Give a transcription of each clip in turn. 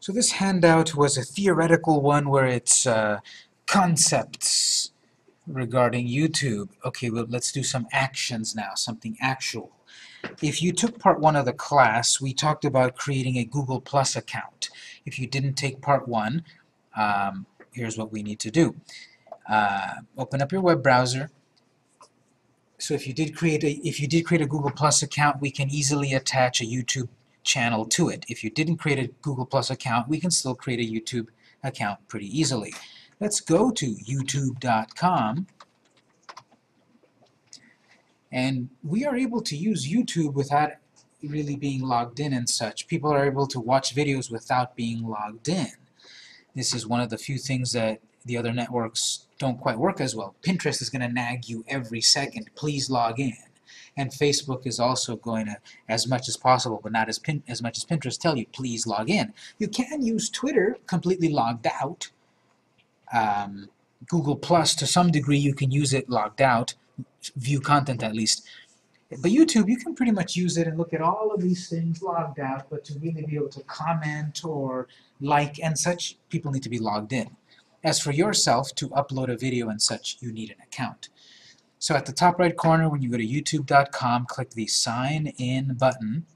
So this handout was a theoretical one where it's uh, concepts regarding YouTube. Okay, well, let's do some actions now, something actual. If you took part one of the class, we talked about creating a Google Plus account. If you didn't take part one, um, here's what we need to do. Uh, open up your web browser. So if you did create a if you did create a Google Plus account, we can easily attach a YouTube channel to it. If you didn't create a Google Plus account, we can still create a YouTube account pretty easily. Let's go to youtube.com and we are able to use YouTube without really being logged in and such. People are able to watch videos without being logged in. This is one of the few things that the other networks don't quite work as well. Pinterest is going to nag you every second, please log in. And Facebook is also going to, as much as possible, but not as, pin, as much as Pinterest, tell you, please log in. You can use Twitter completely logged out. Um, Google Plus, to some degree, you can use it logged out, view content at least. But YouTube, you can pretty much use it and look at all of these things logged out, but to really be able to comment or like and such, people need to be logged in. As for yourself, to upload a video and such, you need an account. So at the top right corner, when you go to youtube.com, click the Sign In button.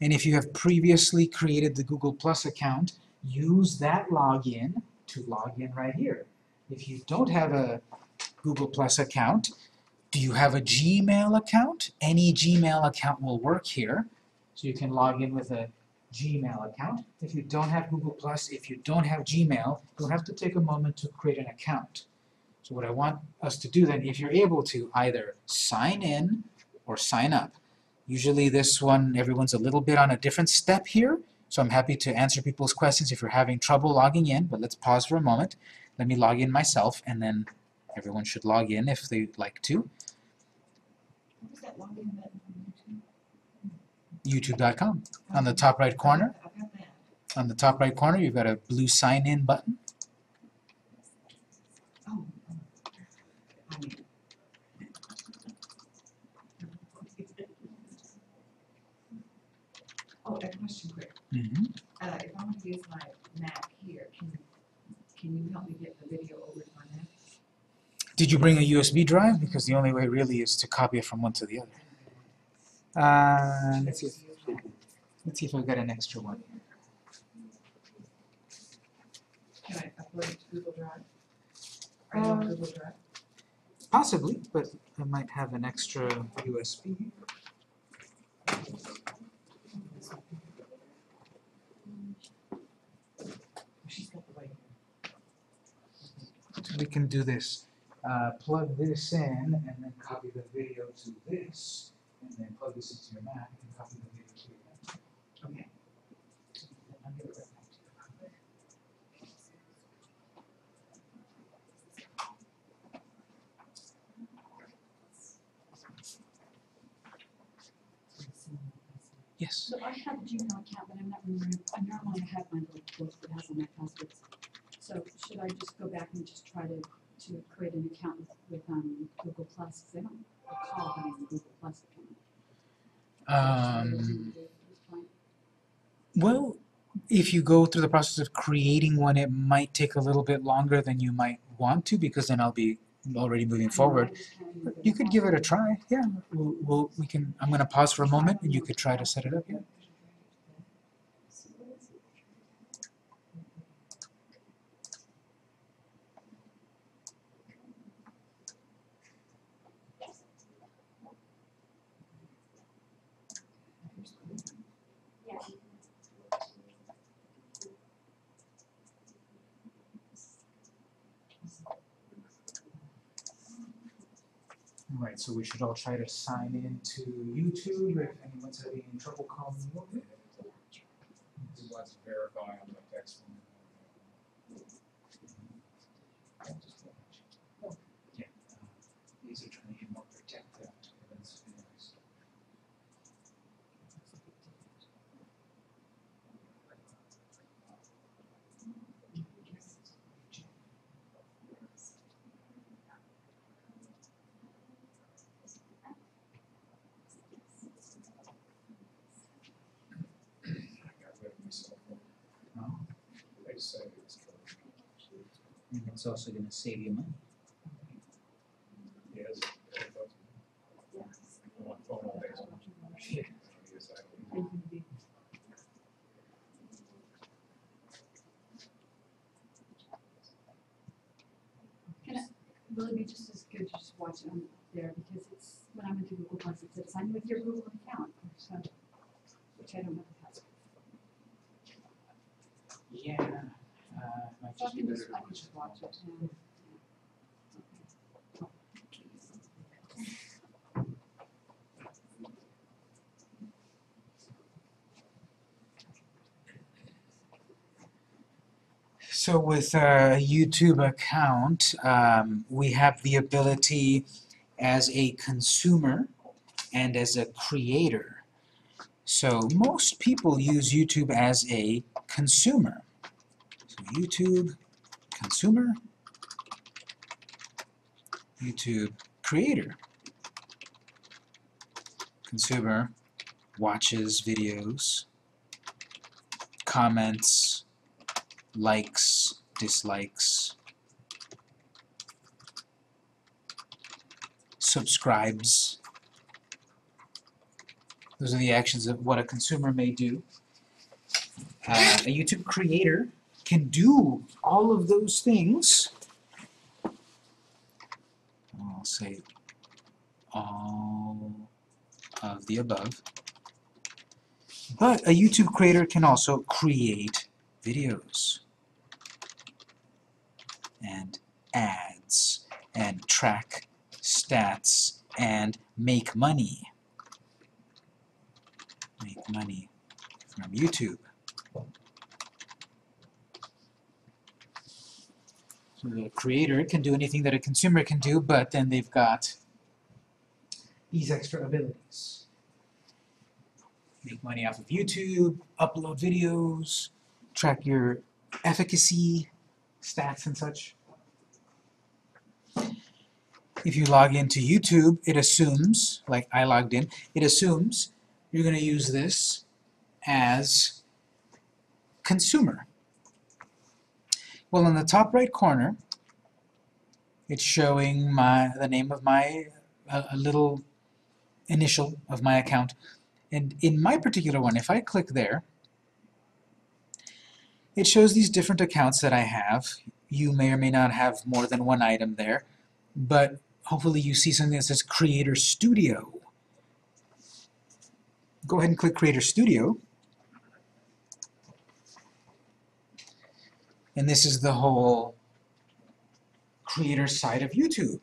And if you have previously created the Google Plus account, use that login to log in right here. If you don't have a Google Plus account, do you have a Gmail account? Any Gmail account will work here. So you can log in with a Gmail account. If you don't have Google Plus, if you don't have Gmail, you'll have to take a moment to create an account. So what I want us to do then, if you're able to either sign in or sign up. Usually this one, everyone's a little bit on a different step here, so I'm happy to answer people's questions if you're having trouble logging in, but let's pause for a moment. Let me log in myself, and then everyone should log in if they'd like to. What was that login button on YouTube.com. On the top right corner, YouTube? I've got that. on the top right corner, you've got a blue sign in button. Oh. oh. I mean. Oh, a question quick. Mm-hmm. Uh, if I want to use my Mac here, can, can you help me get the video over to my Mac? Did you bring a USB drive? Because the only way really is to copy it from one to the other. Uh, let's see. If, let's see if I've got an extra one. Can I upload it to Google Drive? Are you on Um, Google Drive? Possibly, but I might have an extra USB. She's got the right. We can do this. Uh, plug this in and then copy the video to this, and then plug this into your Mac and copy the video to your Mac. Okay. Yes. So I have a Gmail account, but I'm not remembering, I normally have my little book that has all my passwords. So should I just go back and just try to, to create an account with, with, um, Google Plus, because I don't recall having a Google Plus account. Um, Well, if you go through the process of creating one, it might take a little bit longer than you might want to, because then I'll be already moving forward. But you could give it a try, yeah. We'll, we'll, we can, I'm gonna pause for a moment, and you could try to set it up, yeah. So we should all try to sign in to YouTube if anyone's having trouble calling you. He wants to verify on the text uh, these are trying to get more protected against videos. I got rid of my cell phone. Oh. Always say it's. And it's also gonna save you money. Yes. One phone all day. Yes, I- Thank. Will it be just as good to just watch it on there, because it's, when I'm into Google Plus, it says sign with your Google account, so, which I don't have a password. Yeah, uh, might So just be can better just, to I can just watch it, yeah. yeah. So with a YouTube account, um, we have the ability as a consumer and as a creator. So most people use YouTube as a consumer. YouTube consumer, YouTube creator. Consumer watches videos, comments, likes, dislikes, subscribes. Those are the actions of what a consumer may do. Uh, a YouTube creator can do all of those things. I'll say all of the above. But a YouTube creator can also create videos and ads and track stats and make money. Make money from YouTube. The creator can do anything that a consumer can do, but then they've got these extra abilities. Make money off of YouTube, upload videos, track your efficacy stats and such. If you log into YouTube, it assumes, like I logged in, it assumes you're going to use this as consumer. Well, in the top right corner, it's showing my the name of my a, little initial of my account. And in my particular one, if I click there, it shows these different accounts that I have. You may or may not have more than one item there, but hopefully you see something that says Creator Studio. Go ahead and click Creator Studio. And this is the whole creator side of YouTube.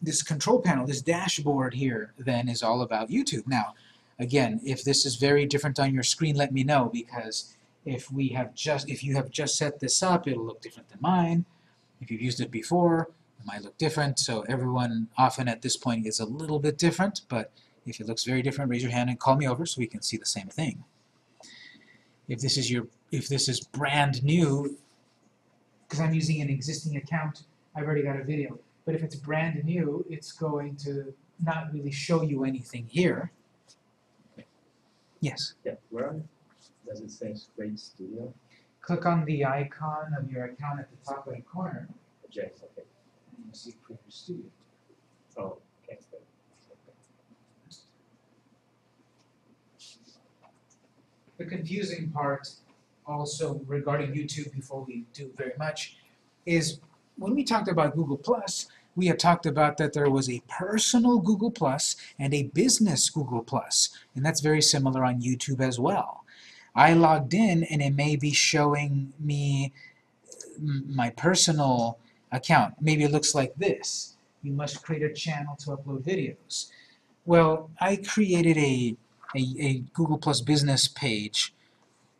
This control panel, this dashboard here, then is all about YouTube. Now, again, if this is very different on your screen, let me know because if we have just if you have just set this up, it'll look different than mine. If you've used it before, it might look different. So everyone often at this point is a little bit different, but if it looks very different, raise your hand and call me over so we can see the same thing. If this is your if this is brand new, because I'm using an existing account, I've already got a video. But if it's brand new, it's going to not really show you anything here. Yes. Yeah, where does it say Create Studio? Click on the icon of your account at the top right corner, Yes, okay. and you'll see Creator Studio. Oh, okay. The confusing part also regarding YouTube before we do very much is when we talked about Google Plus, we had talked about that there was a personal Google Plus and a business Google Plus, and that's very similar on YouTube as well. I logged in and it may be showing me my personal account. Maybe it looks like this. You must create a channel to upload videos. Well, I created a, a, a Google Plus business page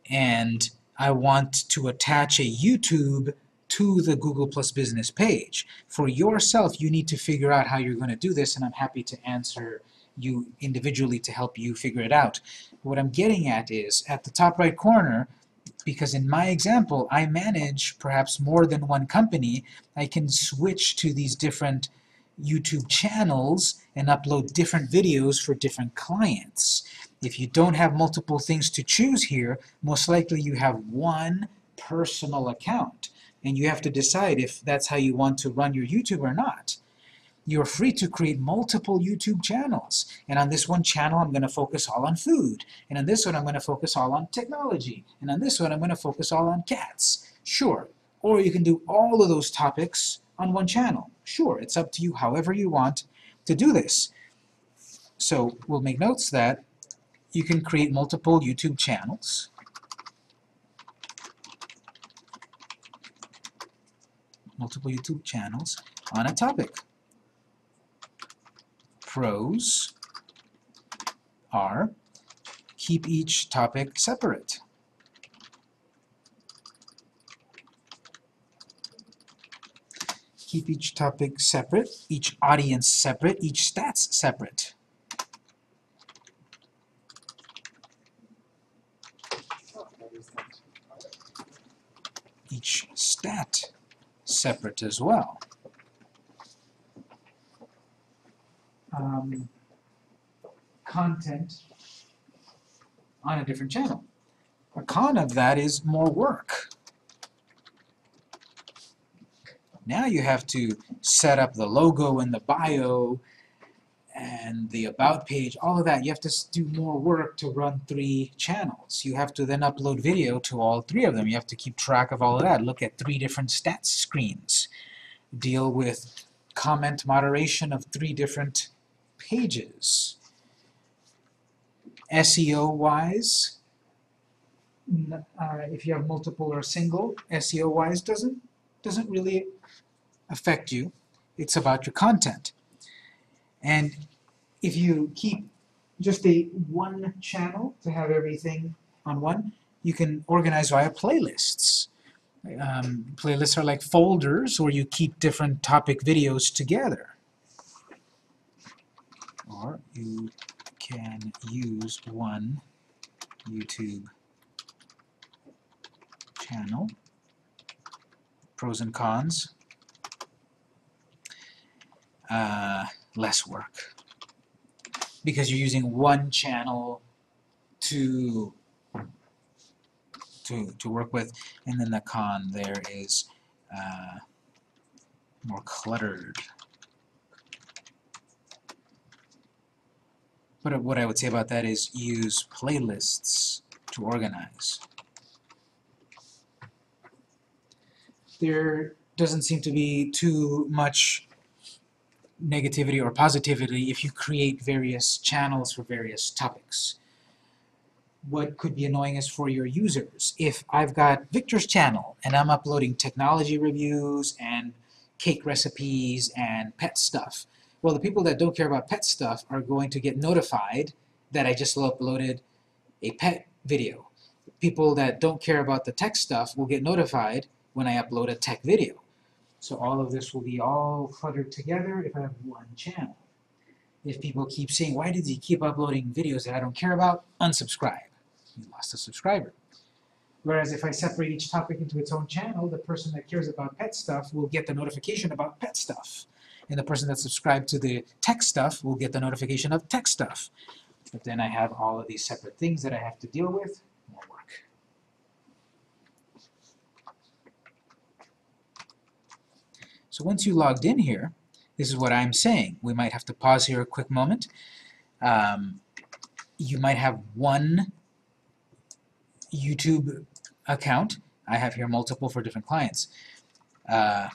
and I want to attach a YouTube to the Google Plus business page. For yourself, you need to figure out how you're going to do this, and I'm happy to answer you individually to help you figure it out. What I'm getting at is, at the top right corner, because in my example, I manage perhaps more than one company, I can switch to these different YouTube channels and upload different videos for different clients. If you don't have multiple things to choose here, most likely you have one personal account. And you have to decide if that's how you want to run your YouTube or not. You're free to create multiple YouTube channels. And on this one channel, I'm going to focus all on food. And on this one, I'm going to focus all on technology. And on this one, I'm going to focus all on cats. Sure. Or you can do all of those topics on one channel. Sure, it's up to you however you want to do this. So we'll make notes that you can create multiple YouTube channels. Multiple YouTube channels on a topic. Pros are keep each topic separate. Keep each topic separate, each audience separate, each stats separate. Each stat separate as well. Um, content on a different channel. A con of that is more work. Now you have to set up the logo and the bio and the about page, all of that. You have to do more work to run three channels. You have to then upload video to all three of them. You have to keep track of all of that. Look at three different stats screens. Deal with comment moderation of three different pages. SEO wise, uh, if you have multiple or single, SEO wise doesn't doesn't really affect you. It's about your content. And if you keep just a one channel to have everything on one, you can organize via playlists. Um, playlists are like folders where you keep different topic videos together. Or you can use one YouTube channel. Pros and cons. Uh, less work. Because you're using one channel to to to work with and then the con there is uh, more cluttered. But what I would say about that is use playlists to organize. There doesn't seem to be too much negativity or positivity if you create various channels for various topics. What could be annoying is for your users. If I've got Victor's channel and I'm uploading technology reviews and cake recipes and pet stuff, well, the people that don't care about pet stuff are going to get notified that I just uploaded a pet video. People that don't care about the tech stuff will get notified when I upload a tech video. So all of this will be all cluttered together if I have one channel. If people keep saying, why did you keep uploading videos that I don't care about? Unsubscribe. You lost a subscriber. Whereas if I separate each topic into its own channel, the person that cares about pet stuff will get the notification about pet stuff. And the person that's subscribed to the tech stuff will get the notification of tech stuff. But then I have all of these separate things that I have to deal with. More work. So once you logged in here, this is what I'm saying. We might have to pause here a quick moment. Um, you might have one YouTube account. I have here multiple for different clients. Uh,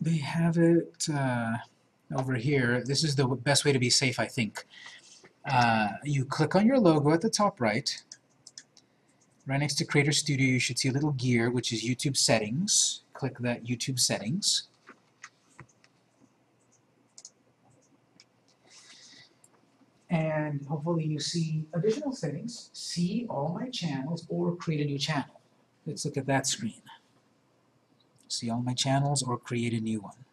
they have it uh, over here. This is the best way to be safe, I think. Uh, you click on your logo at the top right. Right next to Creator Studio, you should see a little gear, which is YouTube Settings. Click that YouTube Settings. And hopefully you see additional settings, see all my channels, or create a new channel. Let's look at that screen. See all my channels or create a new one.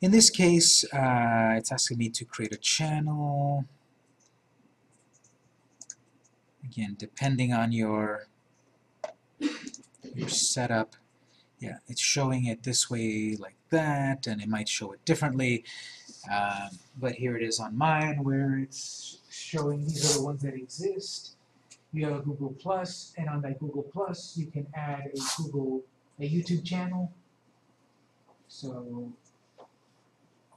In this case, uh, it's asking me to create a channel. Again, depending on your your setup, yeah, it's showing it this way like that, and it might show it differently. Um, but here it is on mine where it's showing these are the ones that exist. you have a Google Plus, and on that Google Plus, you can add a Google, a YouTube channel. So,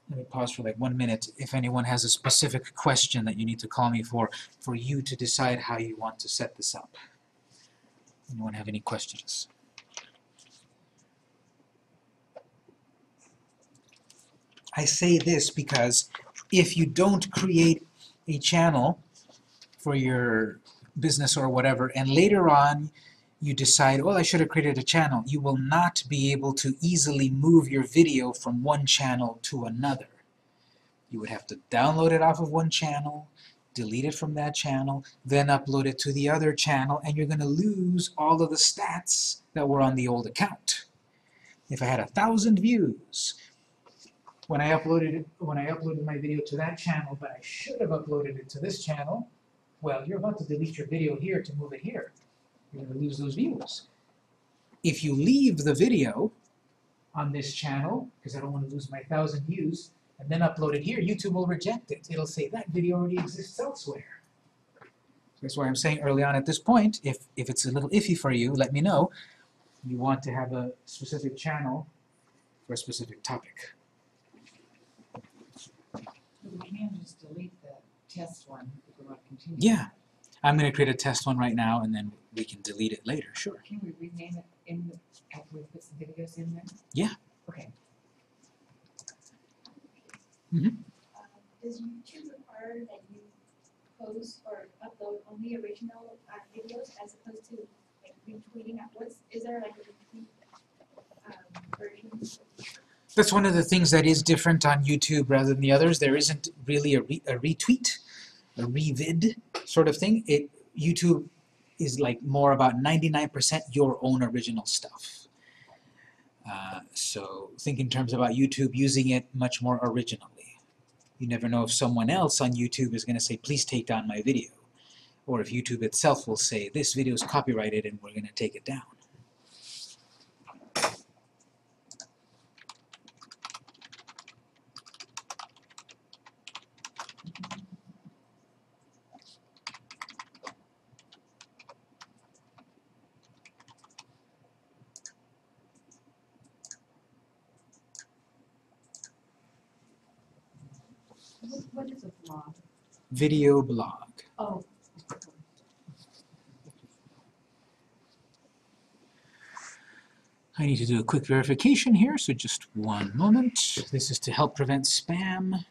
let me pause for like one minute. If anyone has a specific question that you need to call me for, for you to decide how you want to set this up. Anyone have any questions? I say this because if you don't create a channel for your business or whatever, and later on you decide, oh, I should have created a channel, you will not be able to easily move your video from one channel to another. You would have to download it off of one channel, delete it from that channel, then upload it to the other channel, and you're going to lose all of the stats that were on the old account. If I had a thousand views, when I uploaded it, when I uploaded my video to that channel, but I should have uploaded it to this channel, well, you're about to delete your video here to move it here. You're going to lose those views. If you leave the video on this channel, because I don't want to lose my thousand views, and then upload it here, YouTube will reject it. It'll say that video already exists elsewhere. That's why I'm saying early on at this point, if, if it's a little iffy for you, let me know. You want to have a specific channel for a specific topic. We can just delete the test one if we want to continue. Yeah. I'm going to create a test one right now, and then we can delete it later, sure. Can we rename it in the, after we put some videos in there? Yeah. Okay. Um, Does YouTube require that you post or upload only original uh, videos as opposed to like retweeting? What's, is there like a retweet um, version? That's one of the things that is different on YouTube rather than the others. There isn't really a, re a retweet, a revid sort of thing. It YouTube is like more about 99% your own original stuff. Uh, so think in terms about YouTube using it much more originally. You never know if someone else on YouTube is going to say, please take down my video. Or if YouTube itself will say, this video is copyrighted and we're going to take it down. Video blog. Oh. I need to do a quick verification here, so just one moment. This is to help prevent spam.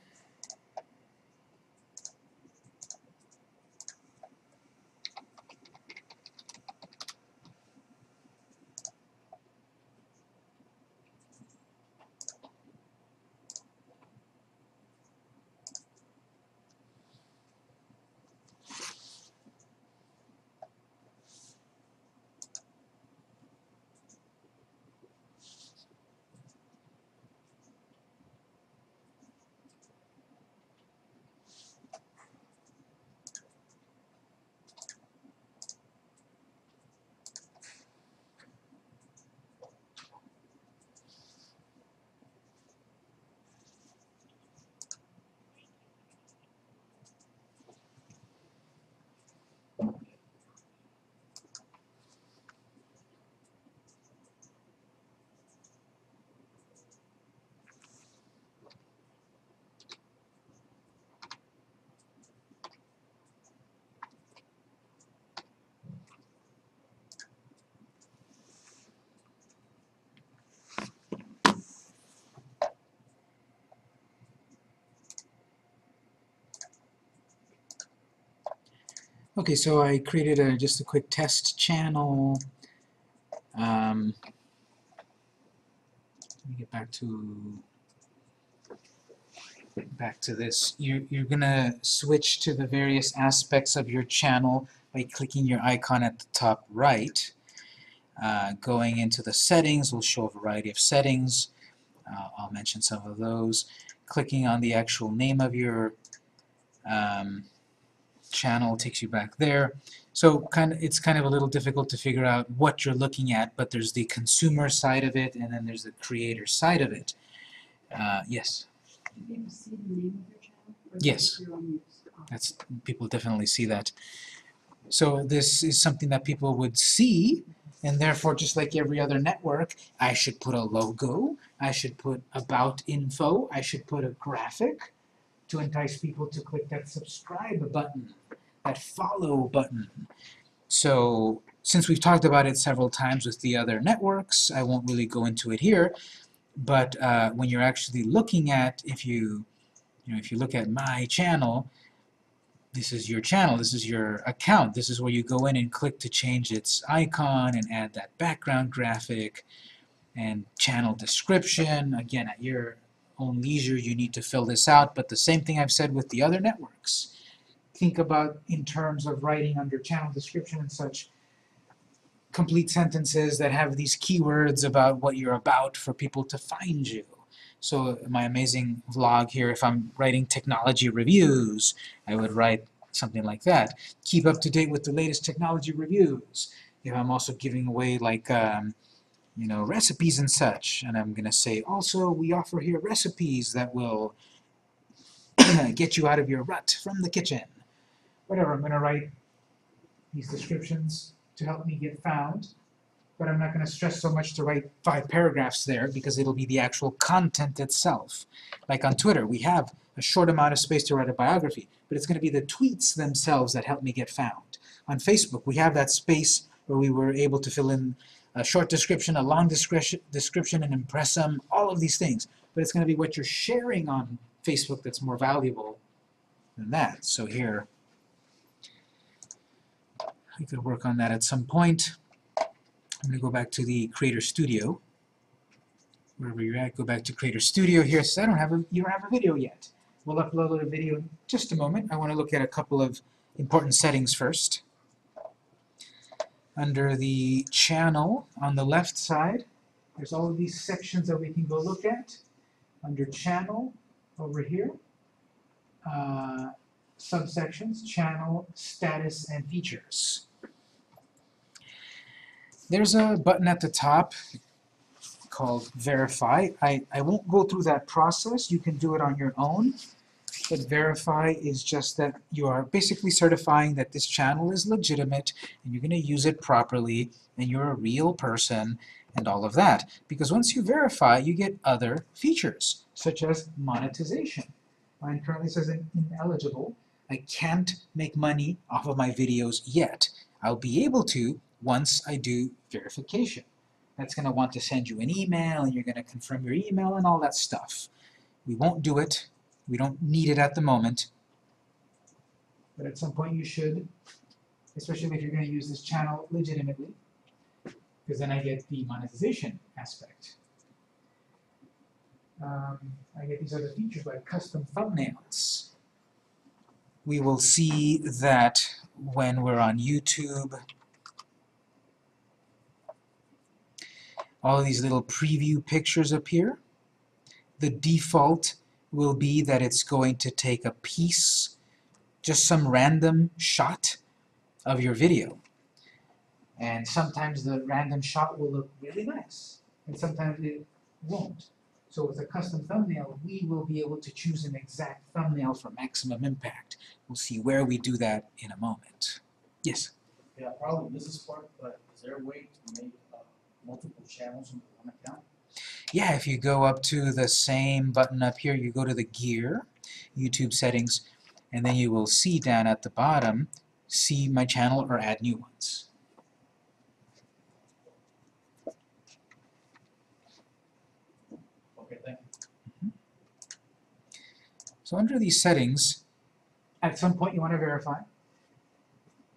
Okay, so I created a, just a quick test channel. Um, let me get back to back to this. You're, you're gonna switch to the various aspects of your channel by clicking your icon at the top right. Uh, going into the settings will show a variety of settings. Uh, I'll mention some of those. Clicking on the actual name of your um, channel takes you back there. So kind of, it's kind of a little difficult to figure out what you're looking at, but there's the consumer side of it, and then there's the creator side of it. Uh, yes, Do people see the name of your channel? or is it Yes. just your own use? Oh. that's people definitely see that. So this is something that people would see, and therefore, just like every other network, I should put a logo, I should put about info, I should put a graphic to entice people to click that subscribe button, that follow button. So since we've talked about it several times with the other networks, I won't really go into it here, but uh, when you're actually looking at, if you, you know, if you look at my channel, this is your channel, this is your account, this is where you go in and click to change its icon and add that background graphic and channel description. Again, at your own leisure, you need to fill this out, but the same thing I've said with the other networks. Think about in terms of writing under channel description and such, complete sentences that have these keywords about what you're about for people to find you. So my amazing vlog here, if I'm writing technology reviews, I would write something like that. Keep up to date with the latest technology reviews. If I'm also giving away like, um, you know, recipes and such, and I'm going to say, also, we offer here recipes that will get you out of your rut from the kitchen. Whatever, I'm going to write these descriptions to help me get found but I'm not going to stress so much to write five paragraphs there because it'll be the actual content itself. Like on Twitter, we have a short amount of space to write a biography, but it's going to be the tweets themselves that help me get found. On Facebook, we have that space where we were able to fill in a short description, a long description, and impressum, all of these things. But it's going to be what you're sharing on Facebook that's more valuable than that. So here, I could work on that at some point. I'm going to go back to the Creator Studio. Wherever you're at, go back to Creator Studio here. So I don't have a, you don't have a video yet. We'll upload a video in just a moment. I want to look at a couple of important settings first. Under the channel on the left side, there's all of these sections that we can go look at. Under channel, over here, uh, subsections, channel, status, and features. There's a button at the top called Verify. I, I won't go through that process. You can do it on your own. But Verify is just that you are basically certifying that this channel is legitimate and you're going to use it properly and you're a real person and all of that. Because once you verify, you get other features, such as monetization. Mine currently says ineligible. I can't make money off of my videos yet. I'll be able to once I do verification. That's going to want to send you an email, and you're going to confirm your email and all that stuff. We won't do it. We don't need it at the moment. But at some point you should, especially if you're going to use this channel legitimately, because then I get the monetization aspect. Um, I get these other features like custom thumbnails. We will see that when we're on YouTube, all of these little preview pictures appear. The default will be that it's going to take a piece, just some random shot of your video. And sometimes the random shot will look really nice, and sometimes it won't. So with a custom thumbnail, we will be able to choose an exact thumbnail for maximum impact. We'll see where we do that in a moment. Yes? Yeah, probably business part, but is there a way to make uh, multiple channels in one account? Yeah, if you go up to the same button up here, you go to the gear, YouTube settings, and then you will see down at the bottom, see my channel or add new ones. Okay, thank you. So under these settings, at some point you want to verify.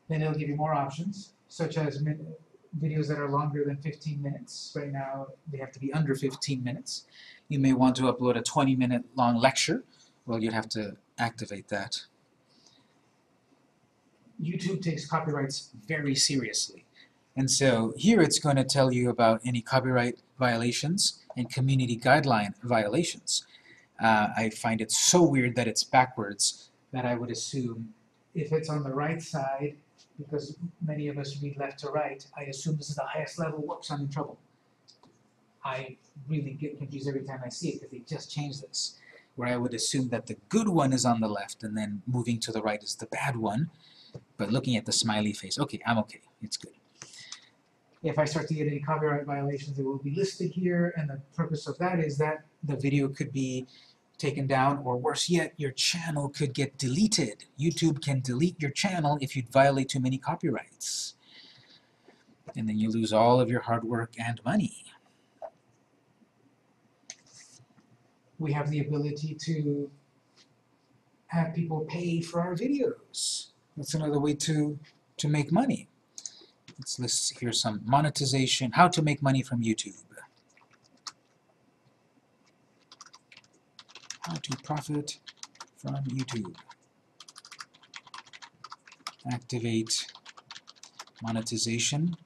Then it'll give you more options, such as videos that are longer than 15 minutes. Right now, they have to be under 15 minutes. You may want to upload a 20-minute long lecture. Well, you'd have to activate that. YouTube takes copyrights very seriously. And so here it's going to tell you about any copyright violations and community guideline violations. Uh, I find it so weird that it's backwards that I would assume if it's on the right side, because many of us read left to right, I assume this is the highest level, whoops, I'm in trouble. I really get confused every time I see it because they just changed this, where I would assume that the good one is on the left and then moving to the right is the bad one. But looking at the smiley face, okay, I'm okay, it's good. If I start to get any copyright violations, it will be listed here, and the purpose of that is that the video could be taken down, or worse yet, your channel could get deleted. YouTube can delete your channel if you violate too many copyrights. And then you lose all of your hard work and money. We have the ability to have people pay for our videos. That's another way to, to make money. Let's list here some monetization, how to make money from YouTube. How to profit from YouTube. Activate monetization,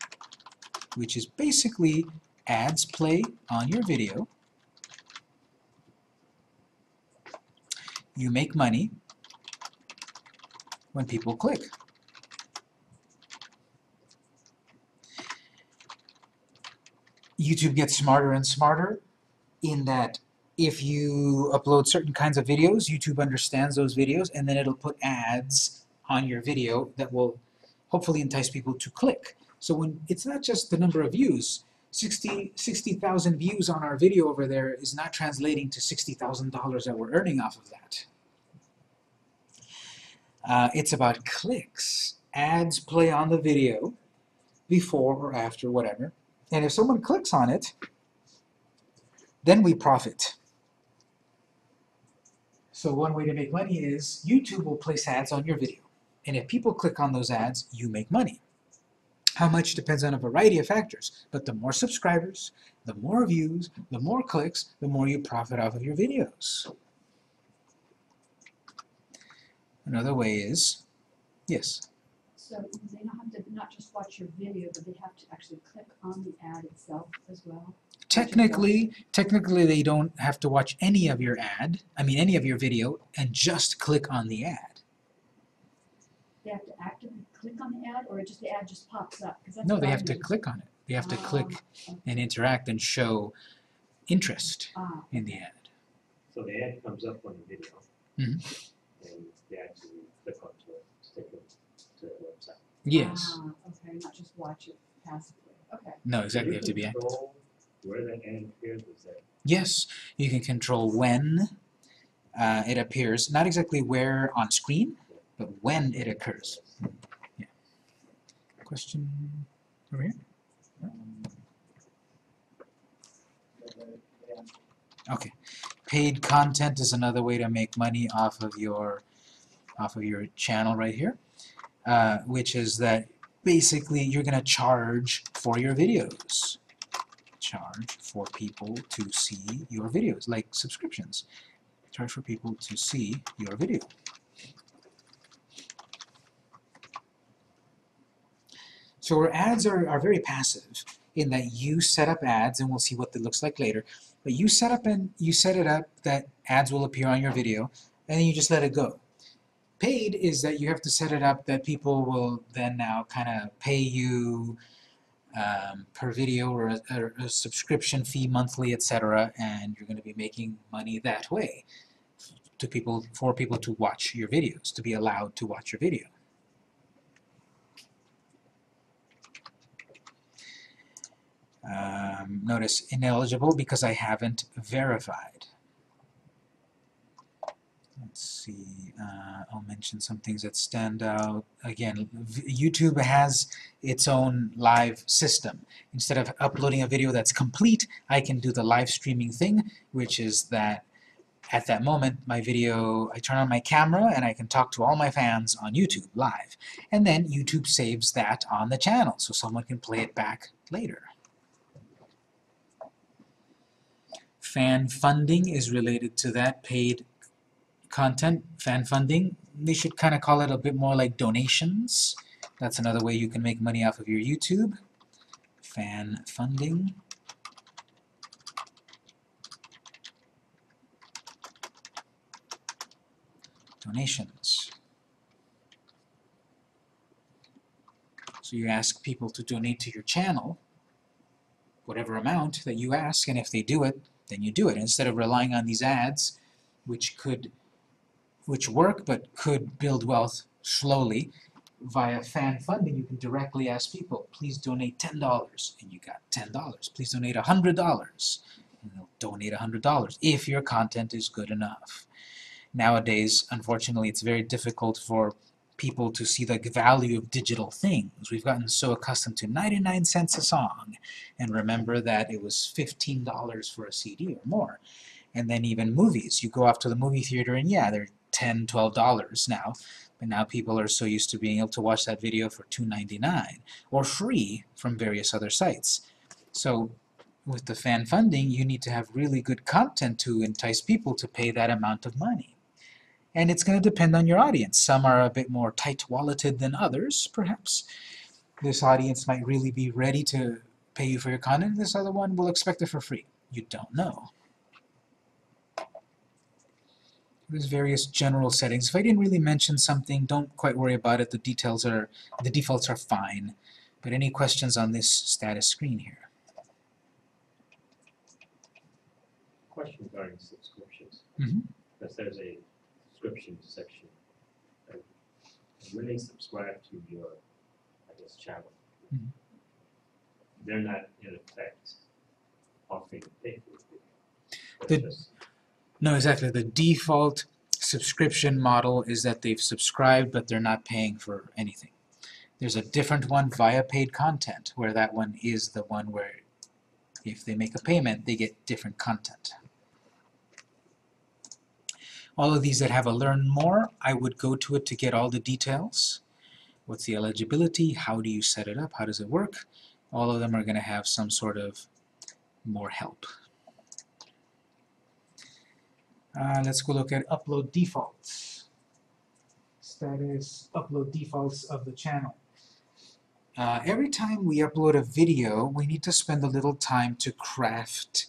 which is basically ads play on your video. You make money when people click. YouTube gets smarter and smarter in that if you upload certain kinds of videos, YouTube understands those videos and then it'll put ads on your video that will hopefully entice people to click. So when it's not just the number of views, 60 60,000 views on our video over there is not translating to $60,000 that we're earning off of that. Uh, it's about clicks. Ads play on the video before or after, whatever. And if someone clicks on it, then we profit. So one way to make money is YouTube will place ads on your video. And if people click on those ads, you make money. How much depends on a variety of factors, but the more subscribers, the more views, the more clicks, the more you profit off of your videos. Another way is, yes, So they don't have to not just watch your video, but they have to actually click on the ad itself as well? technically, technically they don't have to watch any of your ad, I mean any of your video, and just click on the ad. They have to actively click on the ad, or just the ad just pops up? 'Cause that's No, they have to click on it. They have to click Ah, and interact and show interest Ah, in the ad. So the ad comes up on the video. Mhm. And they actually click onto it, to take them to the website. Yes. ah, okay, not just watch it passively, okay. No, exactly. You have to be You active. control Where the ad appears is that Yes, you can control when uh, it appears, not exactly where on screen, but when it occurs. Yeah. Question over here? Okay. Paid content is another way to make money off of your off of your channel right here, uh, which is that basically you're going to charge for your videos. Charge for people to see your videos, like subscriptions. Charge for people to see your video. So our ads are, are very passive in that you set up ads, and we'll see what that looks like later, but you set up and you set it up that ads will appear on your video, and then you just let it go. Paid is that you have to set it up that people will then now kind of pay you um, per video or a, a subscription fee monthly, etc., and you're going to be making money that way to people for people to watch your videos, to be allowed to watch your video. Um, notice ineligible because I haven't verified. Let's see, uh, I'll mention some things that stand out. Again, YouTube has its own live system. Instead of uploading a video that's complete, I can do the live streaming thing, which is that at that moment, my video, I turn on my camera and I can talk to all my fans on YouTube live. And then YouTube saves that on the channel so someone can play it back later. Fan funding is related to that paid content. Fan funding, they should kind of call it a bit more like donations. That's another way you can make money off of your YouTube. Fan funding. Donations. So you ask people to donate to your channel, whatever amount that you ask, and if they do it, then you do it. Instead of relying on these ads, which could, which work but could build wealth slowly, via fan funding, you can directly ask people, please donate $10, and you got $10. Please donate $100, and they'll donate $100 if your content is good enough. Nowadays, unfortunately, it's very difficult for people to see the value of digital things. We've gotten so accustomed to 99 cents a song, and remember that it was $15 for a CD or more. And then even movies. You go off to the movie theater and yeah, they're 10 $12 now, but now people are so used to being able to watch that video for $2.99 or free from various other sites. So with the fan funding, you need to have really good content to entice people to pay that amount of money. And it's going to depend on your audience. Some are a bit more tight-walleted than others, perhaps. This audience might really be ready to pay you for your content. This other one will expect it for free. You don't know. There's various general settings. If I didn't really mention something, don't quite worry about it. The details are, the defaults are fine. But any questions on this status screen here? Question regarding subscriptions. Mhm. Because there's a subscription section. And When they subscribe to your, I guess, channel, Mhm. they're not in effect offering pay for it. The- just- No, exactly. The default subscription model is that they've subscribed, but they're not paying for anything. There's a different one via paid content, where that one is the one where if they make a payment, they get different content. All of these that have a learn more, I would go to it to get all the details. What's the eligibility? How do you set it up? How does it work? All of them are going to have some sort of more help. Uh, let's go look at upload defaults. Status upload defaults of the channel. Uh, every time we upload a video, we need to spend a little time to craft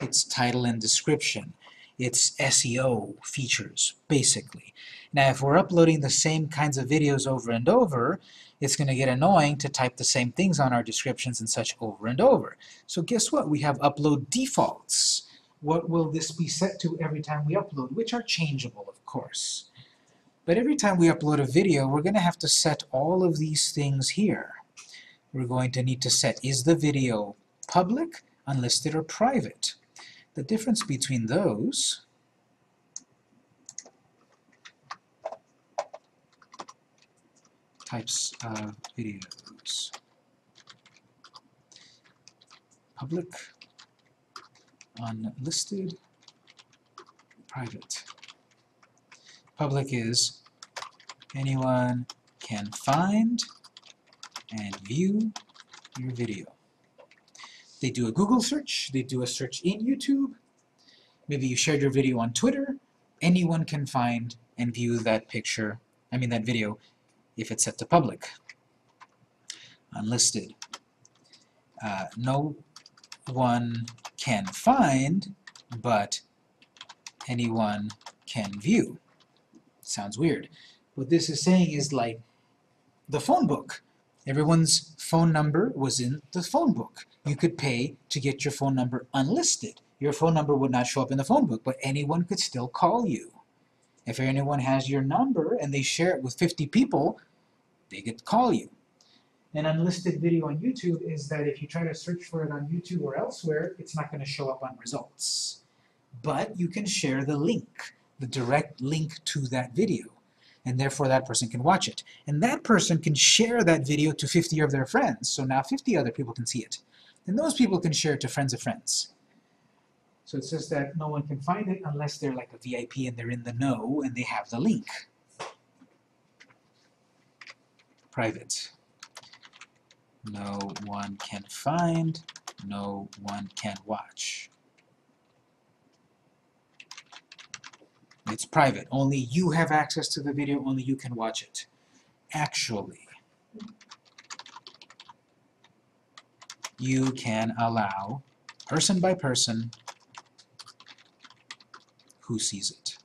its title and description, its SEO features, basically. Now, if we're uploading the same kinds of videos over and over, it's going to get annoying to type the same things on our descriptions and such over and over. So guess what? We have upload defaults what will this be set to every time we upload, which are changeable, of course. But every time we upload a video, we're going to have to set all of these things here. We're going to need to set, is the video public, unlisted, or private? The difference between those types of videos. Public, unlisted, private. Public is anyone can find and view your video. They do a Google search, they do a search in YouTube, maybe you shared your video on Twitter, anyone can find and view that picture, I mean that video, if it's set to public. Unlisted. Uh, no one can find, but anyone can view. Sounds weird. What this is saying is like the phone book. Everyone's phone number was in the phone book. You could pay to get your phone number unlisted. Your phone number would not show up in the phone book, but anyone could still call you. If anyone has your number and they share it with 50 people, they could call you. An unlisted video on YouTube is that if you try to search for it on YouTube or elsewhere, it's not going to show up on results. But you can share the link, the direct link to that video, and therefore that person can watch it. And that person can share that video to 50 of their friends, so now 50 other people can see it. And those people can share it to friends of friends. So it says that no one can find it unless they're like a VIP and they're in the know and they have the link. Private. No one can find, no one can watch. It's private. Only you have access to the video, only you can watch it. Actually, you can allow, person by person, who sees it.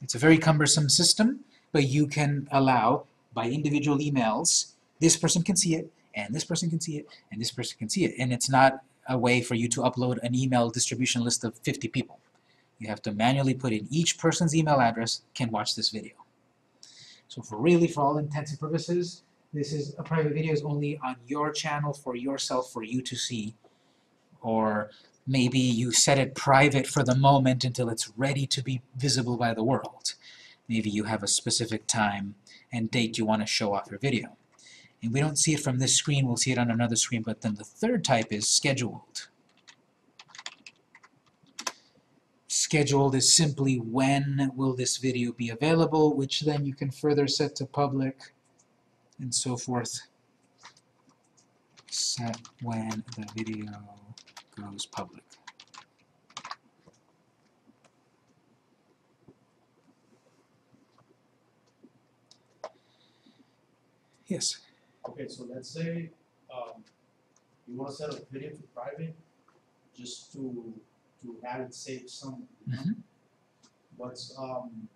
It's a very cumbersome system, but you can allow by individual emails, this person can see it, and this person can see it, and this person can see it. And it's not a way for you to upload an email distribution list of 50 people. You have to manually put in each person's email address can watch this video. So for really, for all intents and purposes, this is a private video is only on your channel for yourself, for you to see. Or maybe you set it private for the moment until it's ready to be visible by the world. Maybe you have a specific time and date you want to show off your video. And we don't see it from this screen, we'll see it on another screen, but then the third type is scheduled. Scheduled is simply when will this video be available, which then you can further set to public and so forth. Set when the video goes public. Yes. Okay, so let's say, um, you wanna set a video to private, just to, to have it saved somewhere? Mhm. What's, um,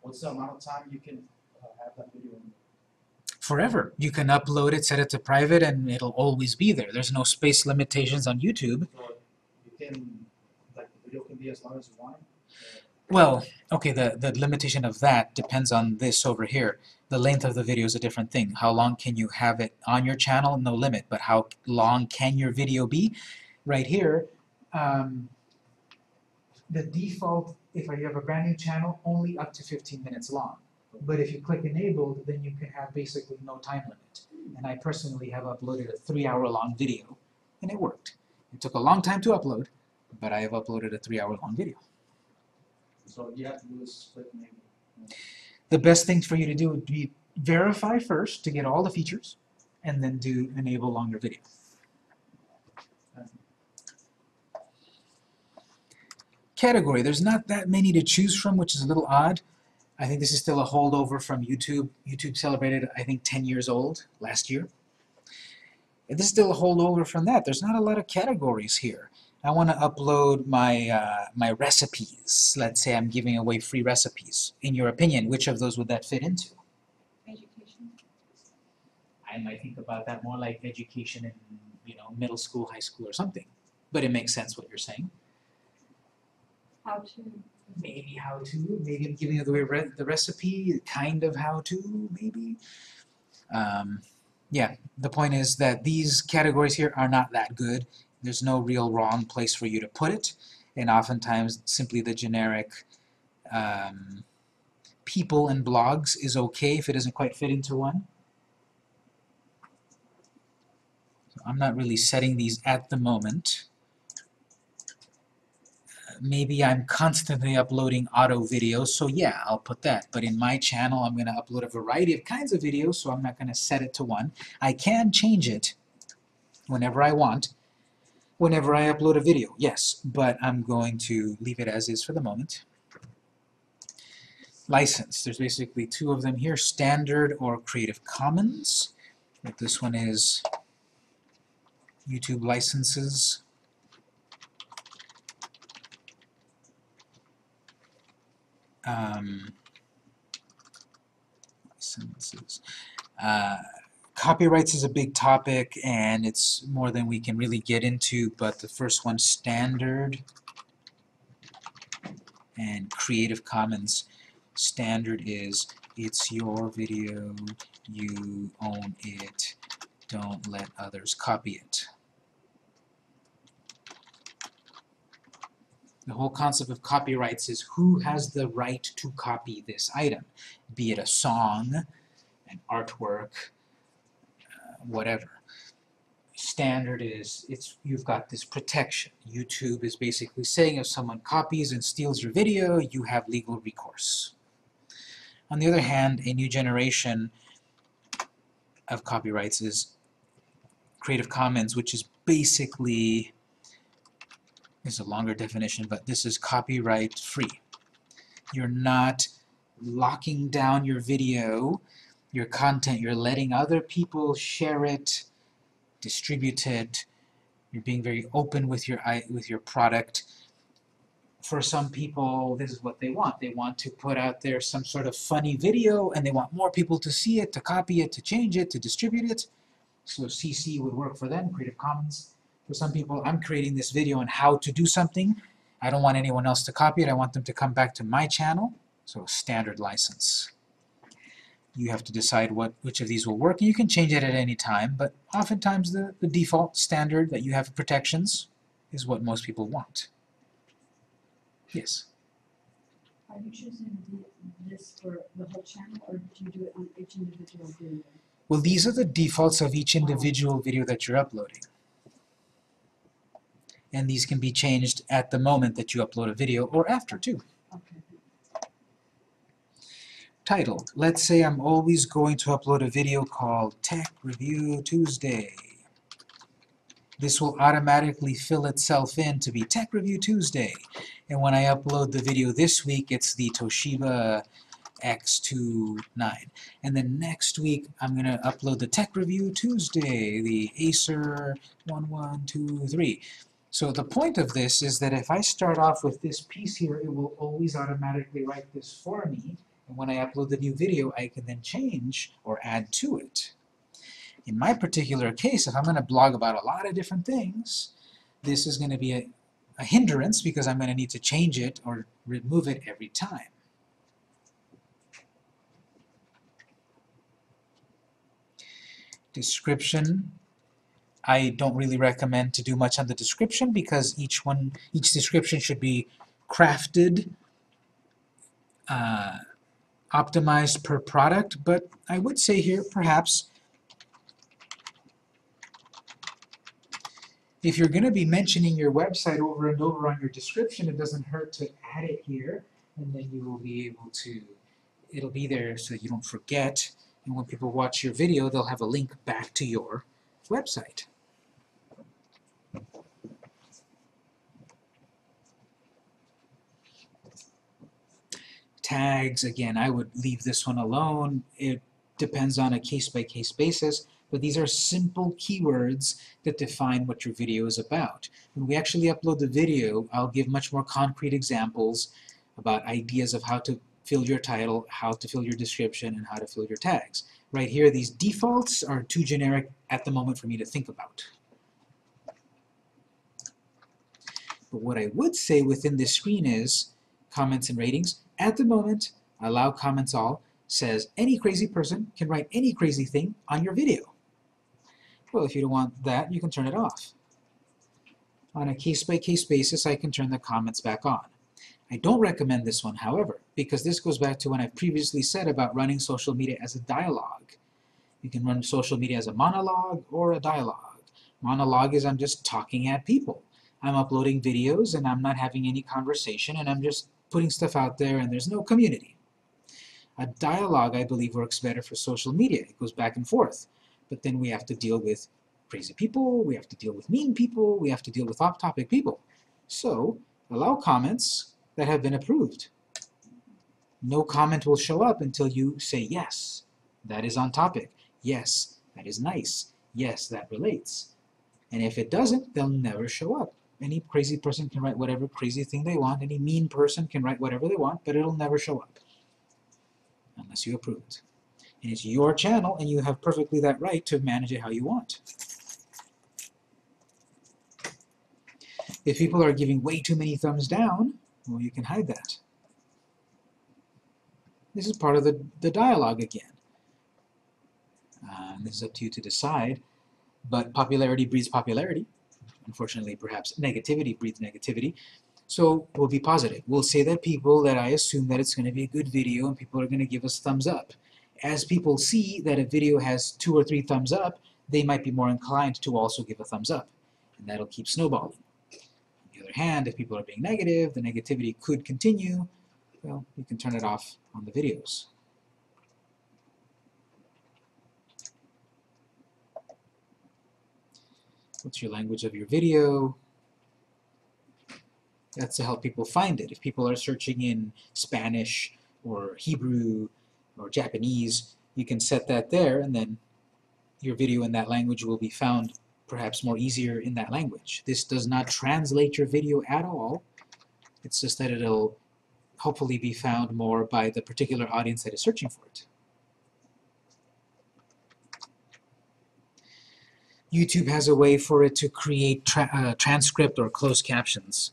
what's the amount of time you can, uh, have that video in? Forever. You can upload it, set it to private, and it'll always be there. There's no space limitations on YouTube. So you can, like, the video can be as long as you want it? Well, okay, the, the limitation of that depends on this over here. The length of the video is a different thing. How long can you have it on your channel? No limit. But how long can your video be? Right here, um, the default, if you have a brand new channel, only up to 15 minutes long. But if you click enabled, then you can have basically no time limit. And I personally have uploaded a three-hour long video, and it worked. It took a long time to upload, but I have uploaded a three-hour long video. So you have to do click maybe. the best thing for you to do would be verify first to get all the features, and then do enable longer video. Category, there's not that many to choose from, which is a little odd. I think this is still a holdover from YouTube. YouTube celebrated, I think, 10 years old last year. And this is still a holdover from that. There's not a lot of categories here. I want to upload my, uh, my recipes. Let's say I'm giving away free recipes. In your opinion, which of those would that fit into? Education. I might think about that more like education in, you know, middle school, high school, or something. But it makes sense what you're saying. How to, Maybe how to, maybe I'm giving away re the recipe, kind of how to, maybe. Um, yeah, the point is that these categories here are not that good. There's no real wrong place for you to put it, and oftentimes simply the generic um, people and blogs is okay if it doesn't quite fit into one. So I'm not really setting these at the moment. Maybe I'm constantly uploading auto videos, so yeah, I'll put that. But in my channel, I'm going to upload a variety of kinds of videos, so I'm not going to set it to one. I can change it whenever I want, whenever I upload a video, yes, but I'm going to leave it as is for the moment. License, there's basically two of them here, Standard or Creative Commons. Like this one is YouTube licenses. Um, licenses. Uh, copyrights is a big topic and it's more than we can really get into, but the first one, standard and Creative Commons. Standard is it's your video, you own it, don't let others copy it. The whole concept of copyrights is who has the right to copy this item, be it a song, an artwork, whatever. Standard is it's you've got this protection. YouTube is basically saying if someone copies and steals your video, you have legal recourse. On the other hand, a new generation of copyrights is Creative Commons, which is basically is a longer definition, but this is copyright free. You're not locking down your video, your content, you're letting other people share it, distribute it, you're being very open with your with your product. For some people, this is what they want. They want to put out there some sort of funny video and they want more people to see it, to copy it, to change it, to distribute it. So CC would work for them, Creative Commons. For some people, I'm creating this video on how to do something. I don't want anyone else to copy it. I want them to come back to my channel. So standard license. You have to decide what which of these will work, you can change it at any time, but oftentimes the, the default standard that you have protections is what most people want. Yes? Are you choosing this for the whole channel, or do you do it on each individual video? Well, these are the defaults of each individual video that you're uploading. And these can be changed at the moment that you upload a video or after too. Title. Let's say I'm always going to upload a video called Tech Review Tuesday. This will automatically fill itself in to be Tech Review Tuesday. And when I upload the video this week, it's the Toshiba X29. And then next week, I'm going to upload the Tech Review Tuesday, the Acer 1123. So the point of this is that if I start off with this piece here, it will always automatically write this for me. And when I upload the new video, I can then change or add to it. In my particular case, if I'm going to blog about a lot of different things, this is going to be a, a hindrance because I'm going to need to change it or remove it every time. Description. I don't really recommend to do much on the description because each one, each description should be crafted, uh, optimized per product, but I would say here perhaps if you're going to be mentioning your website over and over on your description, it doesn't hurt to add it here, and then you will be able to, it'll be there so you don't forget, and when people watch your video, they'll have a link back to your website. Tags, again, I would leave this one alone. It depends on a case-by-case -case basis, but these are simple keywords that define what your video is about. When we actually upload the video, I'll give much more concrete examples about ideas of how to fill your title, how to fill your description, and how to fill your tags. Right here, these defaults are too generic at the moment for me to think about. But what I would say within this screen is comments and ratings. At the moment, allow comments all says any crazy person can write any crazy thing on your video. Well, if you don't want that, you can turn it off. On a case-by-case -case basis, I can turn the comments back on. I don't recommend this one, however, because this goes back to what I've previously said about running social media as a dialogue. You can run social media as a monologue or a dialogue. Monologue is I'm just talking at people. I'm uploading videos and I'm not having any conversation and I'm just putting stuff out there and there's no community. A dialogue, I believe, works better for social media. It goes back and forth. But then we have to deal with crazy people, we have to deal with mean people, we have to deal with off-topic people. So, allow comments that have been approved. No comment will show up until you say yes, that is on topic. Yes, that is nice. Yes, that relates. And if it doesn't, they'll never show up. Any crazy person can write whatever crazy thing they want. Any mean person can write whatever they want, but it'll never show up unless you approve it. And it's your channel, and you have perfectly that right to manage it how you want. If people are giving way too many thumbs down, well, you can hide that. This is part of the, the dialogue again. Uh, this is up to you to decide, but popularity breeds popularity. Unfortunately, perhaps negativity breeds negativity. So we'll be positive. We'll say that people that I assume that it's going to be a good video and people are going to give us thumbs up. As people see that a video has two or three thumbs up, they might be more inclined to also give a thumbs up. And that'll keep snowballing. On the other hand, if people are being negative, the negativity could continue. Well, you can turn it off on the videos. What's your language of your video? That's to help people find it. If people are searching in Spanish or Hebrew or Japanese, you can set that there and then your video in that language will be found perhaps more easier in that language. This does not translate your video at all. It's just that it'll hopefully be found more by the particular audience that is searching for it. YouTube has a way for it to create tra uh, transcript or closed captions.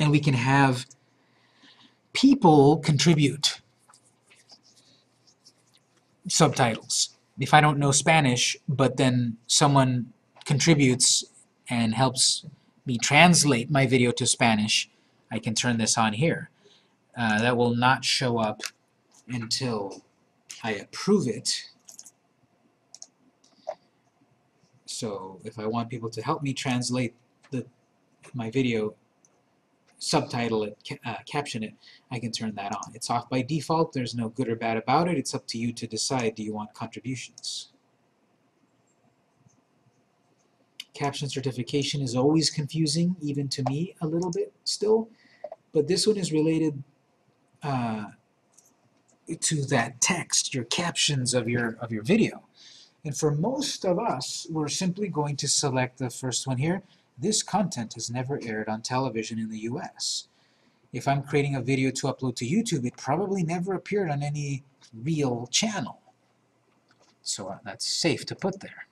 And we can have people contribute. subtitles. If I don't know Spanish, but then someone contributes and helps me translate my video to Spanish, I can turn this on here. Uh, that will not show up until I approve it. So if I want people to help me translate the my video, subtitle it, ca- uh, caption it, I can turn that on. It's off by default. There's no good or bad about it. It's up to you to decide. Do you want contributions? Caption certification is always confusing, even to me a little bit still, but this one is related uh, to that text, your captions of your of your video. And for most of us, we're simply going to select the first one here. This content has never aired on television in the US. If I'm creating a video to upload to YouTube, it probably never appeared on any real channel. So uh, that's safe to put there.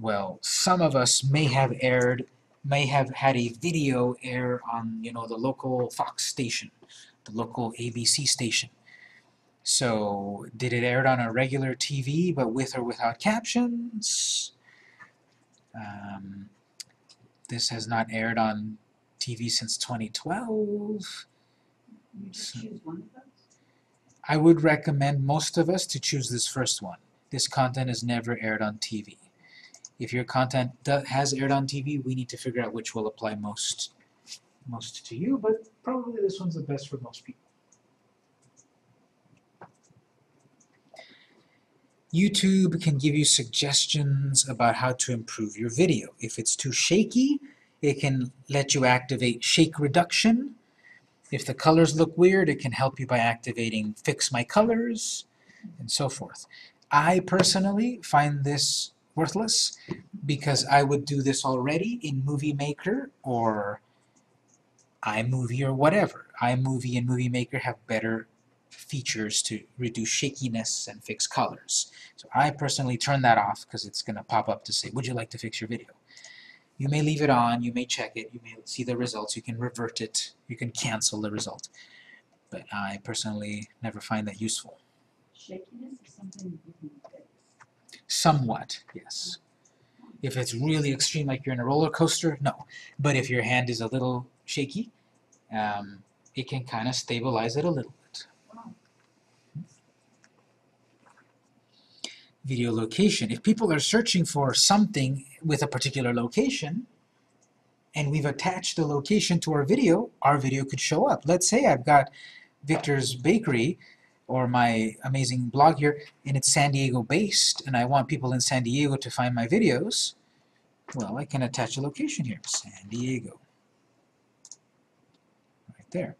Well, some of us may have aired, may have had a video air on, you know, the local Fox station, the local ABC station. So, did it air on a regular TV, but with or without captions? Um, this has not aired on TV since 2012. You just So- choose one of those? I would recommend most of us to choose this first one. This content is never aired on TV. If your content has aired on TV, we need to figure out which will apply most most to you, but probably this one's the best for most people. YouTube can give you suggestions about how to improve your video. If it's too shaky, it can let you activate shake reduction. If the colors look weird, it can help you by activating fix my colors and so forth. I personally find this worthless because I would do this already in Movie Maker or iMovie or whatever. iMovie and Movie Maker have better features to reduce shakiness and fix colors. So I personally turn that off because it's going to pop up to say, would you like to fix your video? You may leave it on, you may check it, you may see the results, you can revert it, you can cancel the result. But I personally never find that useful. Shakiness is something you can fix. Somewhat, yes. If it's really extreme, like you're in a roller coaster, no. But if your hand is a little shaky, um, it can kind of stabilize it a little bit. Wow. Video location. If people are searching for something with a particular location, and we've attached the location to our video, our video could show up. Let's say I've got Victor's Bakery or my amazing blog here, and it's San Diego based, and I want people in San Diego to find my videos, well, I can attach a location here, San Diego. Right there.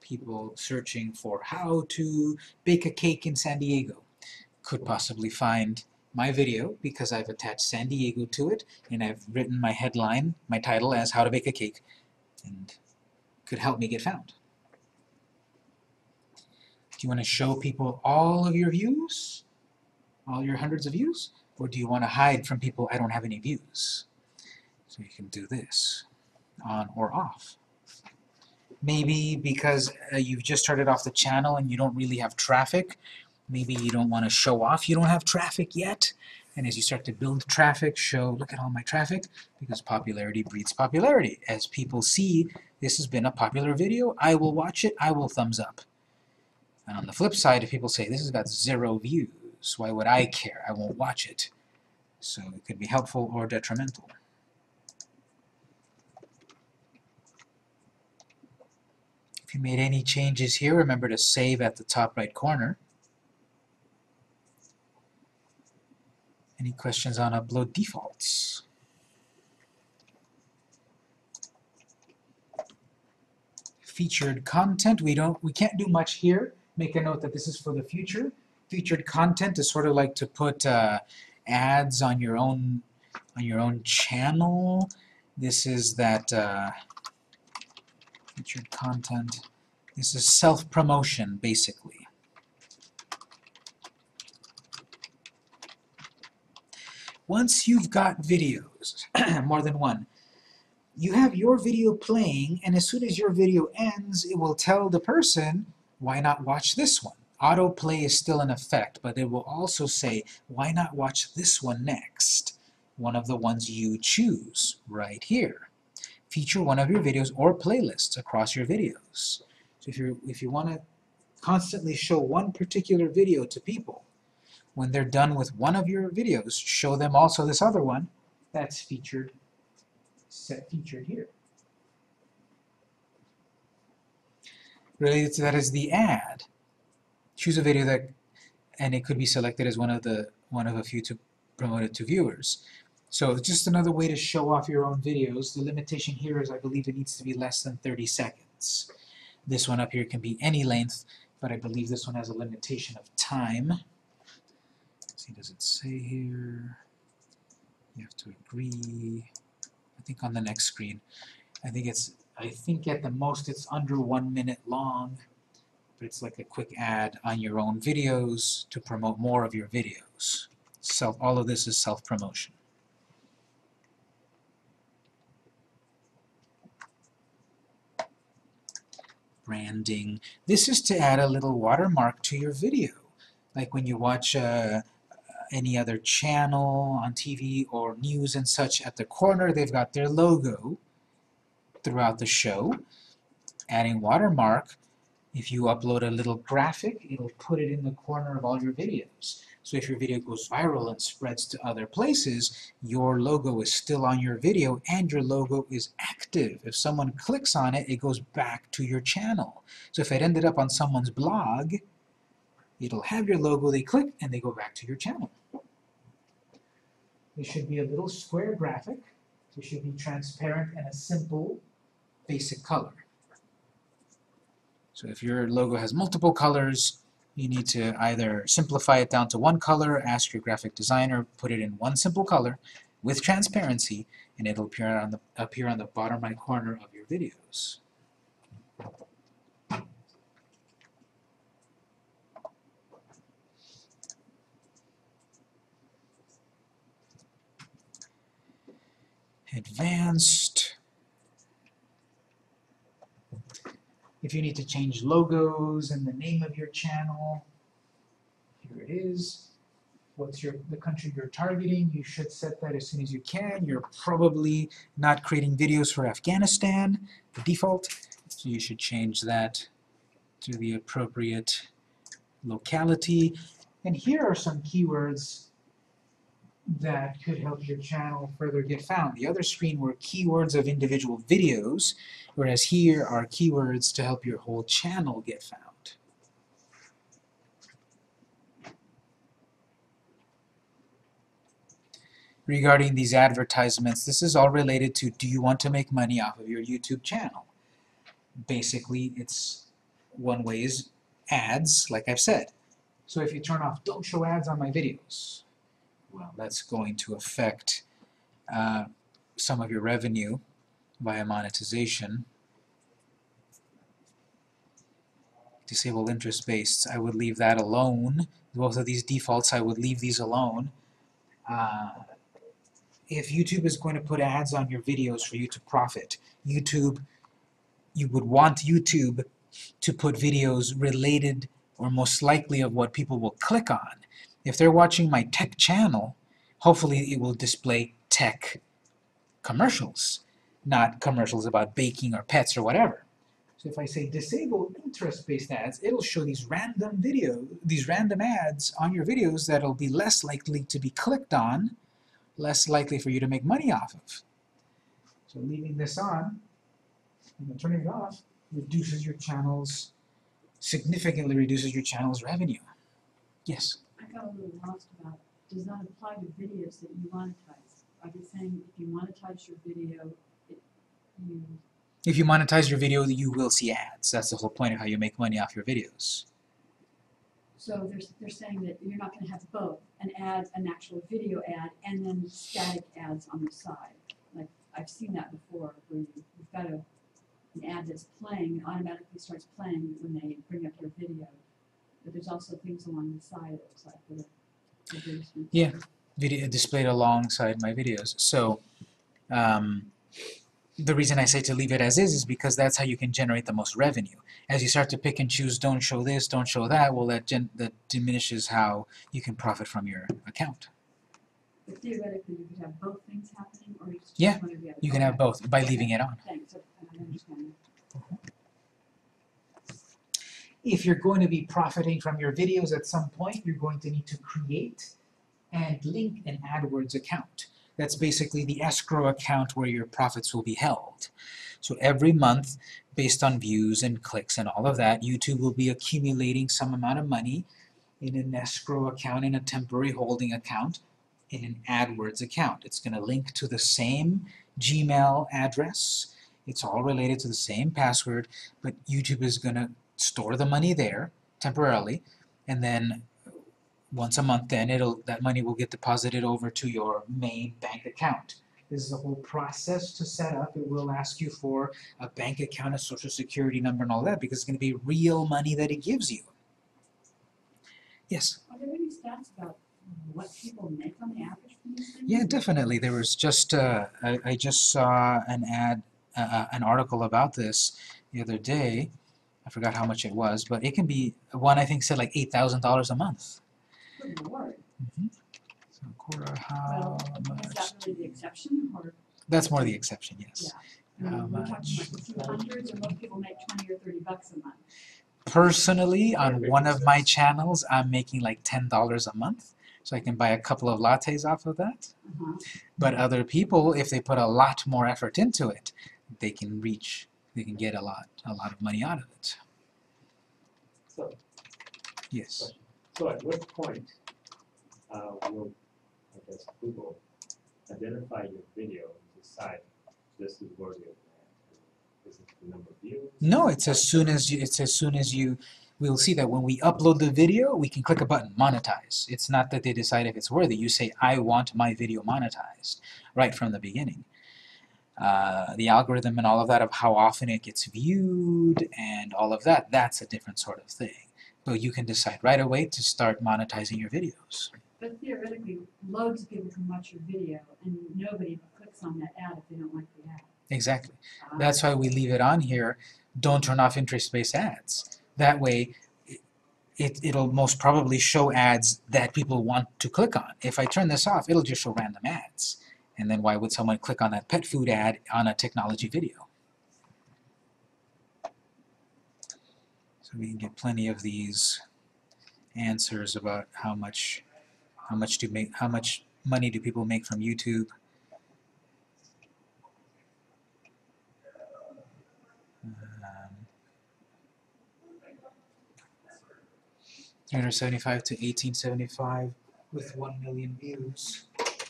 People searching for how to bake a cake in San Diego could possibly find my video because I've attached San Diego to it, and I've written my headline, my title as How to Bake a Cake, and could help me get found. Do you want to show people all of your views? All your hundreds of views? Or do you want to hide from people I don't have any views? So you can do this, on or off. Maybe because uh, you've just started off the channel and you don't really have traffic, maybe you don't want to show off you don't have traffic yet, and as you start to build traffic, show, look at all my traffic, because popularity breeds popularity. As people see this has been a popular video, I will watch it, I will thumbs up. And on the flip side, if people say, this has got zero views, why would I care? I won't watch it. So it could be helpful or detrimental. If you made any changes here, remember to save at the top right corner. Any questions on upload defaults? Featured content, we don't, we can't do much here. Make a note that this is for the future. Featured content is sort of like to put uh, ads on your own on your own channel. This is that uh, featured content. This is self-promotion, basically. Once you've got videos, more than one, you have your video playing, and as soon as your video ends, it will tell the person, why not watch this one? Autoplay is still in effect, but it will also say, why not watch this one next? One of the ones you choose, right here. Feature one of your videos or playlists across your videos. So if, you're, if you want to constantly show one particular video to people, when they're done with one of your videos, show them also this other one that's featured, set featured here. Related to that is the ad. Choose a video that, and it could be selected as one of the one of a few to promote it to viewers. So just another way to show off your own videos. The limitation here is I believe it needs to be less than 30 seconds. This one up here can be any length, but I believe this one has a limitation of time. Let's see, does it say here? You have to agree. I think on the next screen. I think it's I think at the most it's under one minute long, but it's like a quick ad on your own videos to promote more of your videos. Self, all of this is self-promotion. Branding. This is to add a little watermark to your video. Like when you watch uh, any other channel on TV or news and such, at the corner they've got their logo throughout the show. Adding watermark, if you upload a little graphic, it'll put it in the corner of all your videos. So if your video goes viral and spreads to other places, your logo is still on your video and your logo is active. If someone clicks on it, it goes back to your channel. So if it ended up on someone's blog, it'll have your logo, they click, and they go back to your channel. It should be a little square graphic. It should be transparent and a simple basic color. So if your logo has multiple colors, you need to either simplify it down to one color, ask your graphic designer, put it in one simple color with transparency, and it'll appear on the, appear on the bottom right corner of your videos. Advanced. If you need to change logos and the name of your channel, here it is. What's your the country you're targeting? You should set that as soon as you can. You're probably not creating videos for Afghanistan, the default, so you should change that to the appropriate locality. And here are some keywords that could help your channel further get found. The other screen were keywords of individual videos, whereas here are keywords to help your whole channel get found. Regarding these advertisements, this is all related to do you want to make money off of your YouTube channel? Basically, it's one way is ads, like I've said. So if you turn off don't show ads on my videos, well, that's going to affect uh, some of your revenue via monetization. Disable interest-based, I would leave that alone. Both of these defaults, I would leave these alone. Uh, if YouTube is going to put ads on your videos for you to profit, YouTube, you would want YouTube to put videos related or most likely of what people will click on. If they're watching my tech channel, hopefully it will display tech commercials, not commercials about baking or pets or whatever. So if I say disable interest-based ads, it'll show these random video, these random ads on your videos that'll be less likely to be clicked on, less likely for you to make money off of. So leaving this on and turning it off reduces your channel's, significantly reduces your channel's revenue. Yes? I got a little lost about, does not apply to videos that you monetize. Are they saying if you monetize your video, it, you, If you monetize your video, you will see ads. That's the whole point of how you make money off your videos. so they're, they're saying that you're not gonna have both, an ad, an actual video ad, and then static ads on the side. Like, I've seen that before, where you, you've got a, an ad that's playing, it automatically starts playing when they bring up your video. But there's also things along the side, it looks like, for the. Yeah. Video displayed alongside my videos. So um, the reason I say to leave it as is is because that's how you can generate the most revenue. As you start to pick and choose, don't show this, don't show that, well, that, gen- that diminishes how you can profit from your account. But theoretically, you could have both things happening, or you just Yeah, one or the other. You can have both by leaving it on. Thanks, I understand that. If you're going to be profiting from your videos at some point, you're going to need to create and link an AdWords account. That's basically the escrow account where your profits will be held. So every month, based on views and clicks and all of that, YouTube will be accumulating some amount of money in an escrow account, in a temporary holding account, in an AdWords account. It's going to link to the same Gmail address. It's all related to the same password, but YouTube is going to store the money there temporarily, and then once a month then it'll that money will get deposited over to your main bank account. This is a whole process to set up. It will ask you for a bank account, a social security number and all that because it's going to be real money that it gives you. Yes? Are there any stats about what people make on the average from these things? Yeah, definitely. There was just uh, I, I just saw an ad, uh, uh, an article about this the other day. I forgot how much it was, but it can be one I think said like eight thousand dollars a month. Good lord, So Cora, how well, is that really the exception, or, That's more the exception, yes. I mean, How we're talking much? like a few hundreds, or most people make twenty or thirty bucks a month? Personally, on one of my channels, I'm making like ten dollars a month, so I can buy a couple of lattes off of that. Uh-huh. But other people, if they put a lot more effort into it, they can reach, they can get a lot, a lot of money out of it. So, Yes. so at what point, uh, will, I guess, Google identify your video and decide this is worthy of that? Is it the number of views? No, it's as soon as you, it's as soon as you, we'll see that when we upload the video, we can click a button, monetize. It's not that they decide if it's worthy. You say, I want my video monetized, right from the beginning. Uh, the algorithm and all of that of how often it gets viewed and all of that, that's a different sort of thing. But you can decide right away to start monetizing your videos. But theoretically, loads of people can watch your video, and nobody clicks on that ad if they don't like the ad. Exactly. Uh, That's why we leave it on here. Don't turn off interest-based ads. That way, it- it, it'll most probably show ads that people want to click on. If I turn this off, it'll just show random ads. And then why would someone click on that pet food ad on a technology video? So we can get plenty of these answers about how much, how much do make, how much money do people make from YouTube. Um, 375 to 1875 with 1 million views.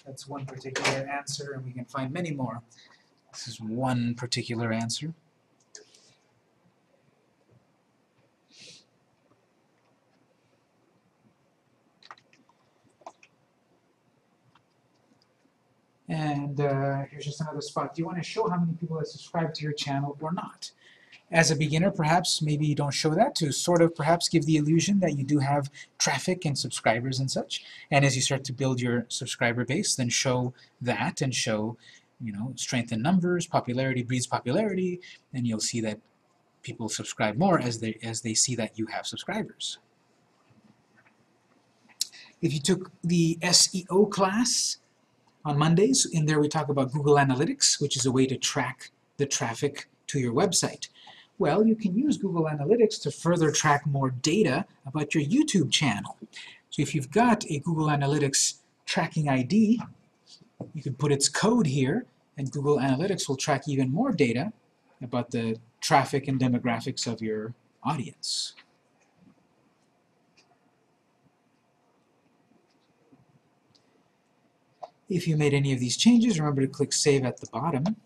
That's one particular answer, and we can find many more. This is one particular answer. And uh, here's just another spot. Do you want to show how many people have subscribed to your channel or not? As a beginner, perhaps maybe you don't show that to sort of perhaps give the illusion that you do have traffic and subscribers and such. And as you start to build your subscriber base, then show that and show, you know, strength in numbers, popularity breeds popularity, and you'll see that people subscribe more as they as they see that you have subscribers. If you took the SEO class on Mondays, in there we talk about Google Analytics, which is a way to track the traffic to your website. Well, you can use Google Analytics to further track more data about your YouTube channel. So if you've got a Google Analytics tracking ID, you can put its code here, and Google Analytics will track even more data about the traffic and demographics of your audience. If you made any of these changes, remember to click Save at the bottom.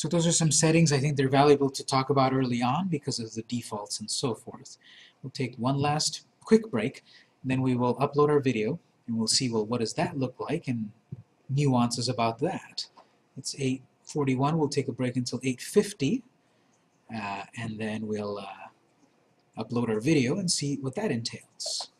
So those are some settings I think they're valuable to talk about early on because of the defaults and so forth. We'll take one last quick break, then we will upload our video, and we'll see, well, what does that look like, and nuances about that. It's 8.41, we'll take a break until 8.50, uh, and then we'll uh, upload our video and see what that entails.